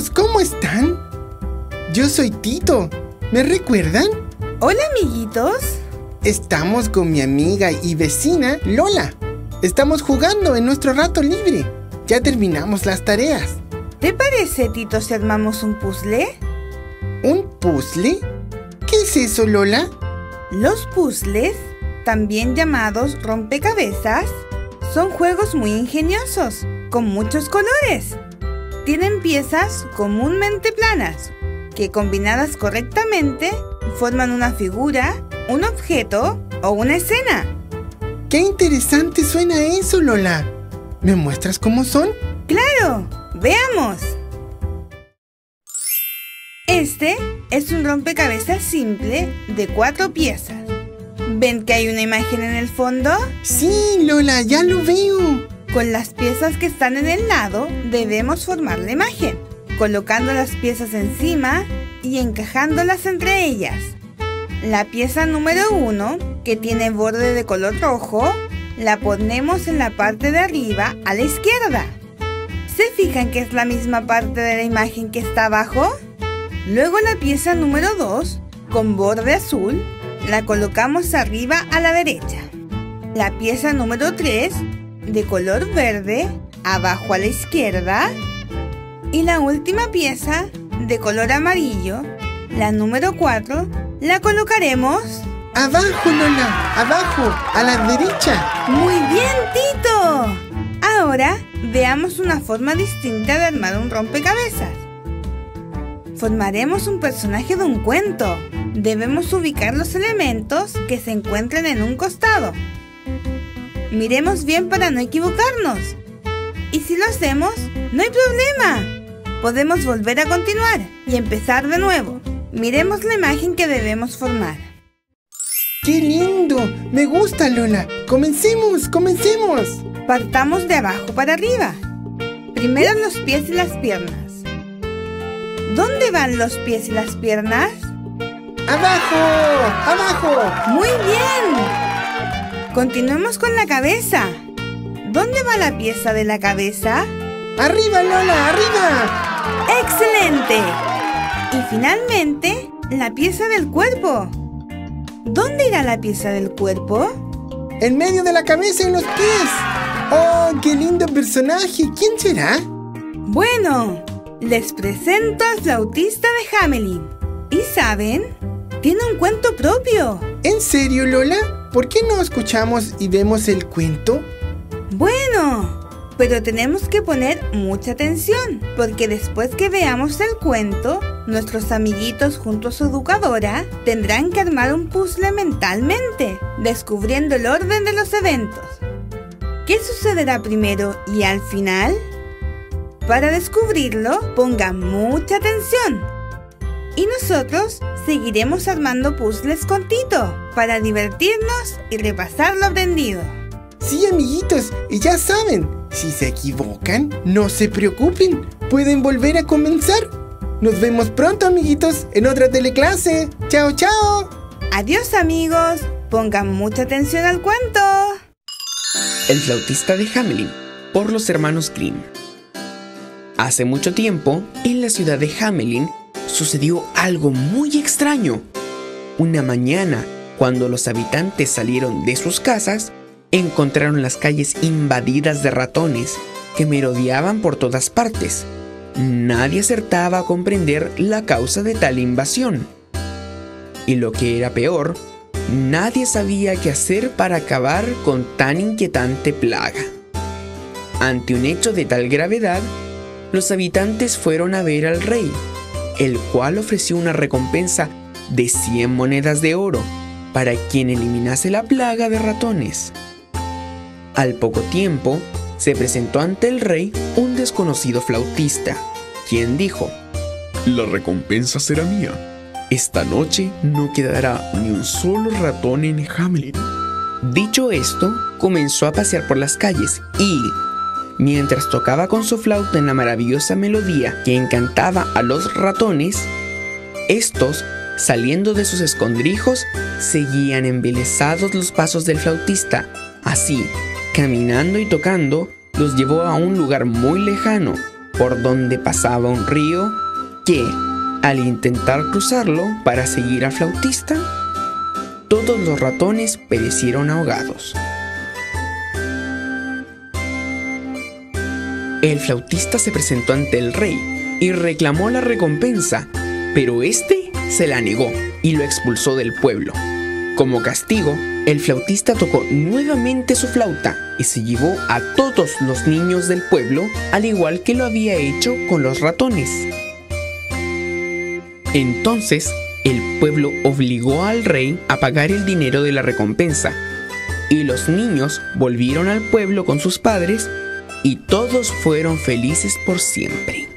Amigos, ¿cómo están? Yo soy Tito. ¿Me recuerdan? Hola amiguitos. Estamos con mi amiga y vecina Lola. Estamos jugando en nuestro rato libre. Ya terminamos las tareas. ¿Te parece, Tito, si armamos un puzzle? ¿Un puzzle? ¿Qué es eso, Lola? Los puzzles, también llamados rompecabezas, son juegos muy ingeniosos, con muchos colores. Tienen piezas comúnmente planas, que combinadas correctamente forman una figura, un objeto o una escena. ¡Qué interesante suena eso, Lola! ¿Me muestras cómo son? ¡Claro! ¡Veamos! Este es un rompecabezas simple de cuatro piezas. ¿Ven que hay una imagen en el fondo? Sí, Lola, ya lo veo. Con las piezas que están en el lado debemos formar la imagen, colocando las piezas encima y encajándolas entre ellas. La pieza número 1, que tiene borde de color rojo, la ponemos en la parte de arriba a la izquierda. ¿Se fijan que es la misma parte de la imagen que está abajo? Luego la pieza número 2, con borde azul, la colocamos arriba a la derecha. La pieza número 3, de color verde, abajo a la izquierda. Y la última pieza, de color amarillo, la número 4, la colocaremos... Abajo, Lola, abajo, a la derecha. Muy bien, Tito. Ahora veamos una forma distinta de armar un rompecabezas. Formaremos un personaje de un cuento. Debemos ubicar los elementos que se encuentran en un costado. Miremos bien para no equivocarnos. Y si lo hacemos, no hay problema. Podemos volver a continuar y empezar de nuevo. Miremos la imagen que debemos formar. ¡Qué lindo! Me gusta, Lola. Comencemos, comencemos. Partamos de abajo para arriba. Primero los pies y las piernas. ¿Dónde van los pies y las piernas? ¡Abajo! ¡Abajo! ¡Muy bien! Continuemos con la cabeza. ¿Dónde va la pieza de la cabeza? ¡Arriba, Lola! ¡Arriba! ¡Excelente! Y finalmente, la pieza del cuerpo. ¿Dónde irá la pieza del cuerpo? En medio de la cabeza y los pies. ¡Oh, qué lindo personaje! ¿Quién será? Bueno, les presento al flautista de Hamelin. ¿Y saben? Tiene un cuento propio. ¿En serio, Lola? ¿Por qué no escuchamos y vemos el cuento? Bueno, pero tenemos que poner mucha atención, porque después que veamos el cuento, nuestros amiguitos junto a su educadora tendrán que armar un puzzle mentalmente, descubriendo el orden de los eventos. ¿Qué sucederá primero y al final? Para descubrirlo, pongan mucha atención. Y nosotros seguiremos armando puzzles con Tito para divertirnos y repasar lo aprendido. Sí, amiguitos, y ya saben, si se equivocan, no se preocupen, pueden volver a comenzar. Nos vemos pronto, amiguitos, en otra teleclase. Chao, chao. Adiós, amigos. Pongan mucha atención al cuento. El flautista de Hamelin, por los hermanos Grimm. Hace mucho tiempo, en la ciudad de Hamelin, sucedió algo muy extraño. Una mañana, cuando los habitantes salieron de sus casas, encontraron las calles invadidas de ratones que merodeaban por todas partes. Nadie acertaba a comprender la causa de tal invasión. Y lo que era peor, nadie sabía qué hacer para acabar con tan inquietante plaga. Ante un hecho de tal gravedad, los habitantes fueron a ver al rey, el cual ofreció una recompensa de 100 monedas de oro para quien eliminase la plaga de ratones. Al poco tiempo, se presentó ante el rey un desconocido flautista, quien dijo, La recompensa será mía. Esta noche no quedará ni un solo ratón en Hamelin. Dicho esto, comenzó a pasear por las calles y, mientras tocaba con su flauta en la maravillosa melodía que encantaba a los ratones, estos, saliendo de sus escondrijos, seguían embelesados los pasos del flautista. Así, caminando y tocando, los llevó a un lugar muy lejano, por donde pasaba un río que, al intentar cruzarlo para seguir al flautista, todos los ratones perecieron ahogados. El flautista se presentó ante el rey y reclamó la recompensa, pero este se la negó y lo expulsó del pueblo. Como castigo, el flautista tocó nuevamente su flauta y se llevó a todos los niños del pueblo, al igual que lo había hecho con los ratones. Entonces, el pueblo obligó al rey a pagar el dinero de la recompensa, y los niños volvieron al pueblo con sus padres, y todos fueron felices por siempre.